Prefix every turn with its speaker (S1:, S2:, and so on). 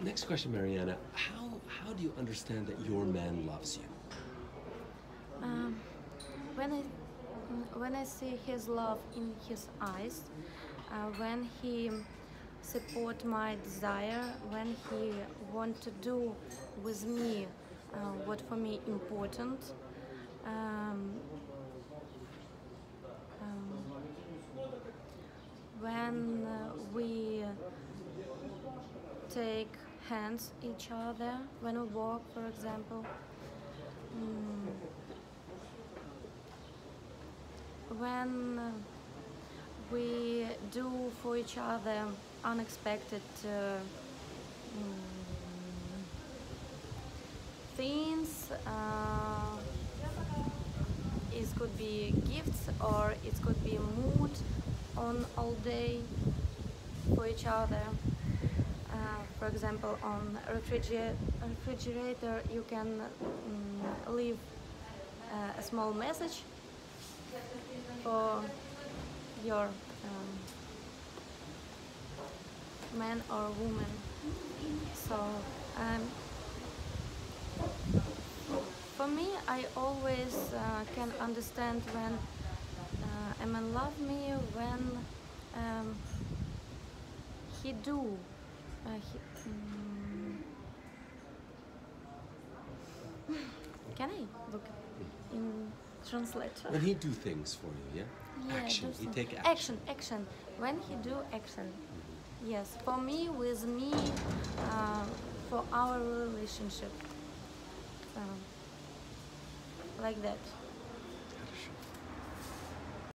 S1: next question, Marianna. How how do you understand that your man loves you?
S2: Um, when I when I see his love in his eyes, uh, when he support my desire, when he want to do with me uh, what for me important. Um, um, when uh, we take hands each other when we walk, for example. Mm. when uh, we do for each other unexpected uh, mm, things, uh, it could be gifts or it could be mood on all day for each other. For example, on refrigerator, refrigerator you can um, leave uh, a small message for your um, man or woman. So um, for me, I always uh, can understand when uh, a man love me when um, he do. Uh, he, mm, can I look in translator?
S1: When he do things for you, yeah?
S2: Yeah,
S1: action. He take action.
S2: action. Action. When he do action. Yes, for me, with me, uh, for our relationship. Um, like that.